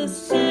the sun.